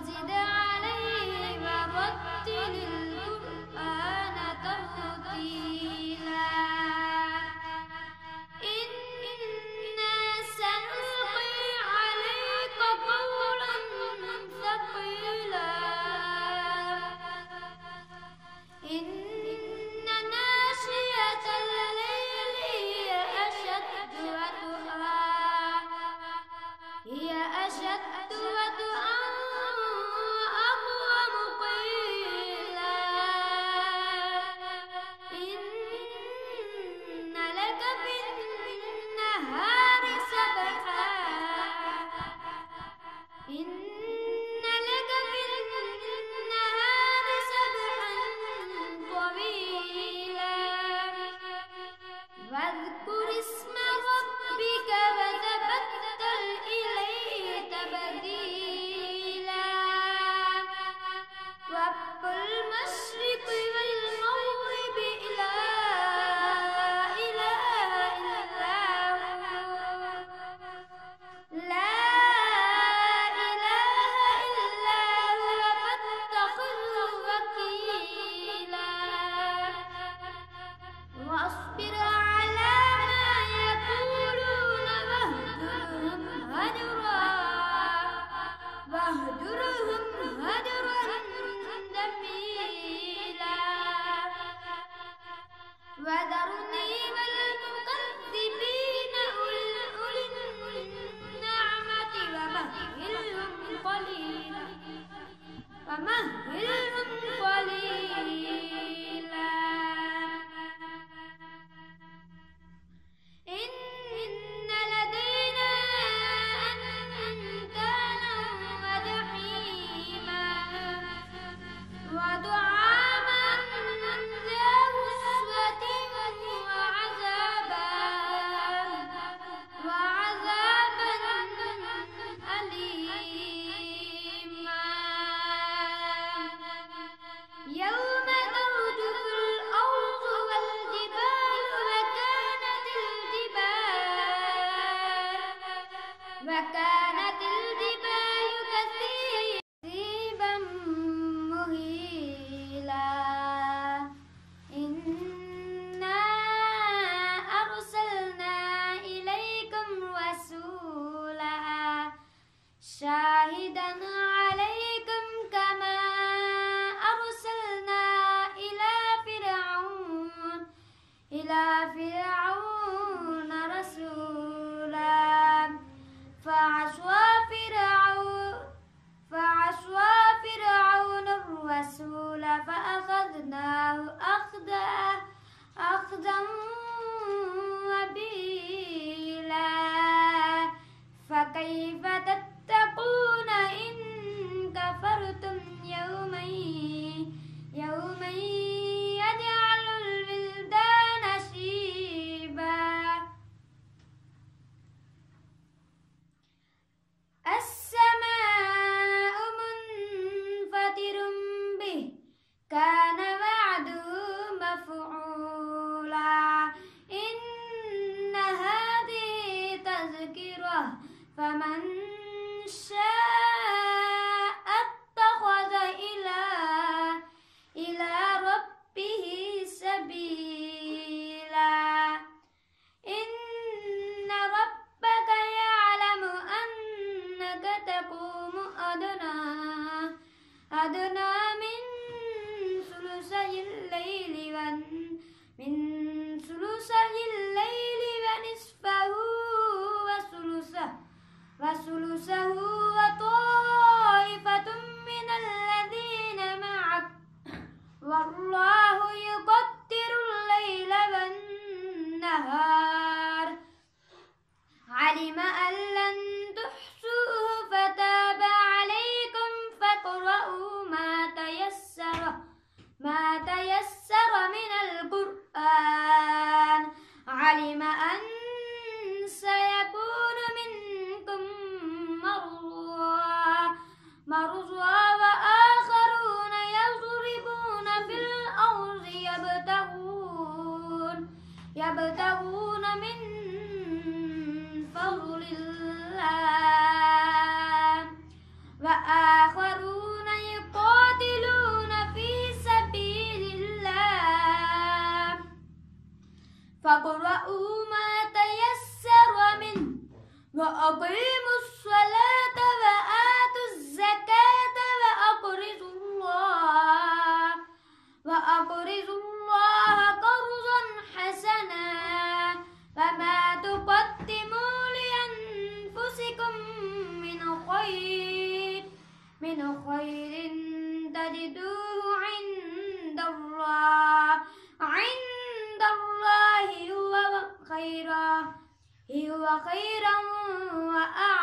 زد عليه ورتل Allez, rather said. ما تيسر من القرآن. علم أن سيكون منكم مرضى. مرضى وأقيموا الصلاة وآتوا الزكاة وأقرضوا الله وأقرضوا الله قرضا حسنا. فما تقدموا لأنفسكم من خير من خير تجدوه عند الله. عند الله هو خيرا هو خيرا وأعلم